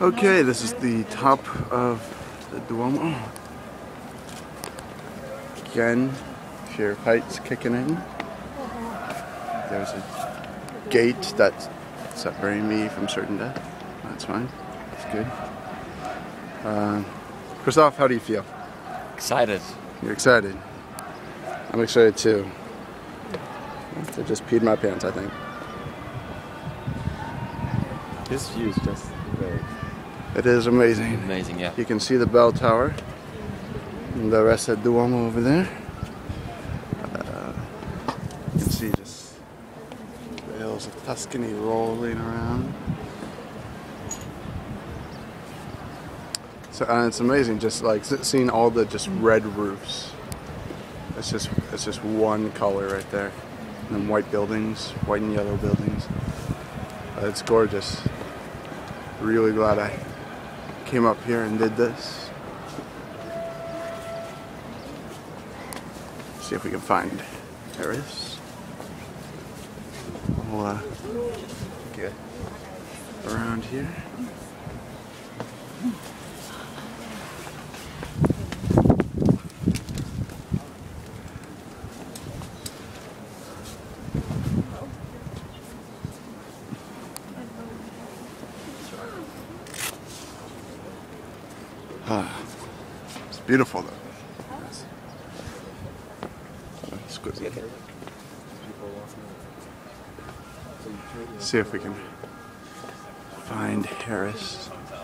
Okay, this is the top of the Duomo. Again, sheer heights kicking in. There's a gate that's separating me from certain death. That's fine. That's good. Uh, Christoph, how do you feel? Excited. You're excited. I'm excited too. I just peed my pants, I think. This view is just very It is amazing. amazing, yeah. You can see the bell tower and the rest of Duomo over there. Uh, you can see just the hills of Tuscany rolling around. So and it's amazing, just like seeing all the just red roofs. It's just it's just one color right there, and then white buildings, white and yellow buildings. Uh, it's gorgeous. Really glad I came up here and did this. See if we can find Paris. We'll uh, get around here. Ah, it's beautiful though. Yes. It's good. See if we can find Harris. The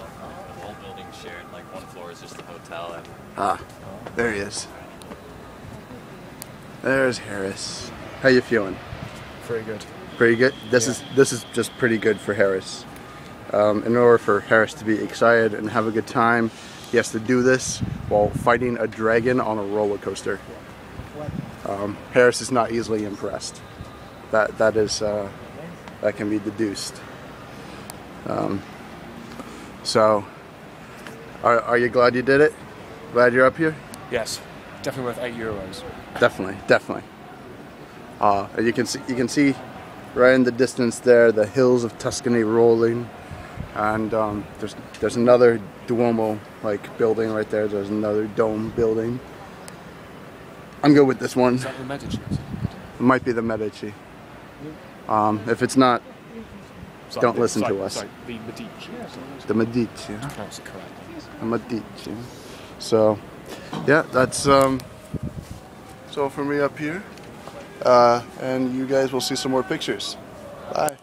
whole building shared, like one floor is just the hotel and Ah, there he is. There's Harris. How you feeling? Very good. Pretty good. This is this is just pretty good for Harris. Um, in order for Harris to be excited and have a good time, he has to do this while fighting a dragon on a roller coaster. Um, Harris is not easily impressed. That that is uh, that can be deduced. Um, so, are, are you glad you did it? Glad you're up here? Yes, definitely worth eight euros. Definitely, definitely. Uh, you can see you can see right in the distance there the hills of Tuscany rolling, and um, there's there's another Duomo like building right there. There's another dome building. I'm good with this one. Is that the Medici? It might be the Medici. Um, if it's not, It's like Don't the- listen to us. like the Medici. the Medici. Pronounce it correctly. The Medici. So, yeah, that's um, that's all for me up here. Uh, and you guys will see some more pictures. Bye.